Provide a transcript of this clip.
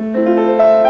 Música